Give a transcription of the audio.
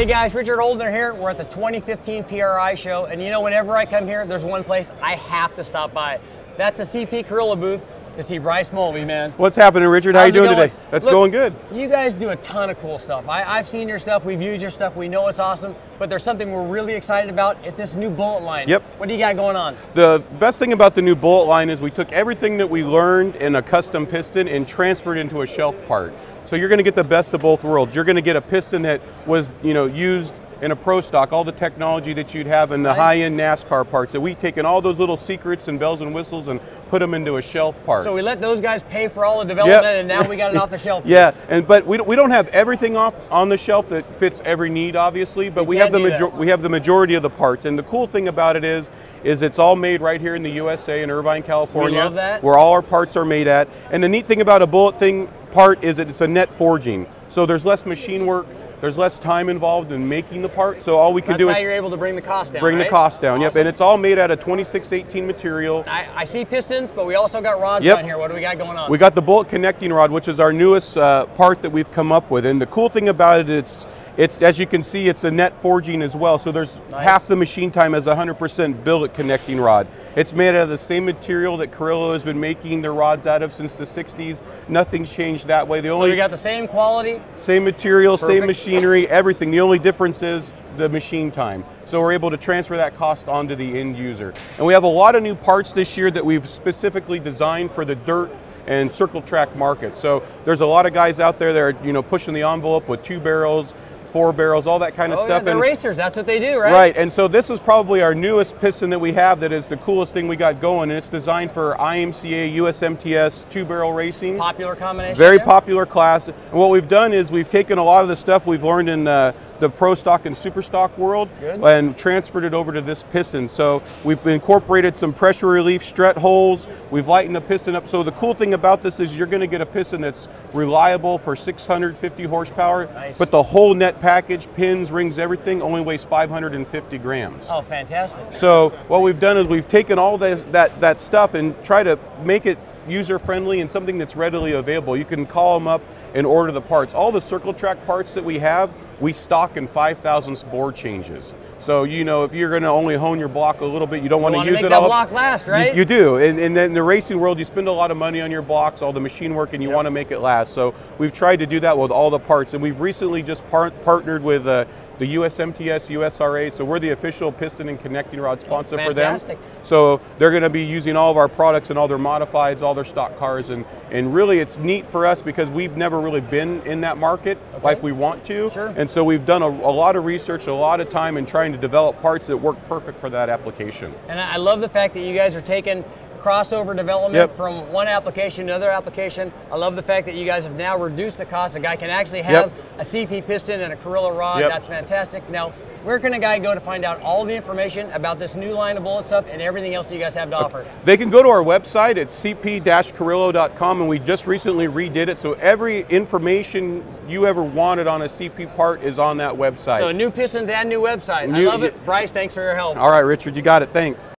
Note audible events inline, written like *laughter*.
Hey guys, Richard Holdener here. We're at the 2015 PRI show, and you know, whenever I come here, there's one place I have to stop by. That's the CP Carrillo booth to see Bryce Mulvey, man. What's happening, Richard? How How's you doing today? That's Look, going good. You guys do a ton of cool stuff. I, I've seen your stuff, we've used your stuff, we know it's awesome, but there's something we're really excited about. It's this new bullet line. Yep. What do you got going on? The best thing about the new bullet line is we took everything that we learned in a custom piston and transferred into a shelf part. So you're going to get the best of both worlds. You're going to get a piston that was, you know, used in a pro stock, all the technology that you'd have in the Right. high-end NASCAR parts. That we've taken all those little secrets and bells and whistles and put them into a shelf part. So we let those guys pay for all the development, and now we got it off the shelf. *laughs* Yeah, and but we don't, we don't have everything off on the shelf that fits every need, obviously. But You we have the major- we have the majority of the parts. And the cool thing about it is, is it's all made right here in the USA in Irvine, California, love that. where all our parts are made at. And the neat thing about a bullet thing part is that it's a net forging, so there's less machine work. There's less time involved in making the part, so all we can That's do how is you're able to bring the cost down. bring the cost down. Yep, and it's all made out of 2618 material. I, I see pistons, but we also got rods Yep. on here. What do we got going on? We got the bullet connecting rod, which is our newest uh, part that we've come up with. And the cool thing about it, it's it's as you can see, it's a net forging as well. So there's Nice. half the machine time as 100% billet connecting rod. It's made out of the same material that Carrillo has been making their rods out of since the 60s. Nothing's changed that way. The only so we got the same quality. same material, same machinery, everything. The only difference is the machine time. So we're able to transfer that cost onto the end user. And we have a lot of new parts this year that we've specifically designed for the dirt and circle track market. So there's a lot of guys out there that are, you know, pushing the envelope with two barrels, four barrels, all that kind of Oh, yeah, stuff. they're And- racers. That's what they do, right? Right, and so this is probably our newest piston that we have that is the coolest thing we got going, and it's designed for IMCA USMTS two barrel racing. Popular combination. Very there? popular class. And what we've done is we've taken a lot of the stuff we've learned in uh, the pro stock and super stock world Good. and transferred it over to this piston. So we've incorporated some pressure relief strut holes. We've lightened the piston up. So the cool thing about this is you're going to get a piston that's reliable for 650 horsepower, Nice. but the whole net package, pins, rings, everything, only weighs 550 grams. Oh, fantastic. So what we've done is we've taken all that, that, that stuff and try to make it user friendly and something that's readily available. You can call them up and order the parts. All the circle track parts that we have, we stock in 5,000 bore changes. So you know if you're going to only hone your block a little bit, you don't want to use make it that all. block last, right? You, do, and, and then in the racing world, you spend a lot of money on your blocks, all the machine work, and you want to make it last. So we've tried to do that with all the parts, and we've recently just par- partnered with uh, the USMTS USRA. So we're the official piston and connecting rod sponsor for them. fantastic. So they're going to be using all of our products and all their modifieds, all their stock cars, and and really it's neat for us because we've never really been in that market like we want to. Sure. And so we've done a, a lot of research, a lot of time in trying to develop parts that work perfect for that application. And I love the fact that you guys are taking crossover development Yep. from one application to another application. I love the fact that you guys have now reduced the cost. A guy can actually have a CP piston and a Carrillo rod. Yep. That's fantastic. Now, where can a guy go to find out all the information about this new line of bullet stuff and everything else that you guys have to offer? They can go to our website at cp-carrillo.com and we just recently redid it. So every information you ever wanted on a CP part is on that website. So new pistons and new website. New- I love it. Bryce, thanks for your help. All right, Richard, you got it. Thanks.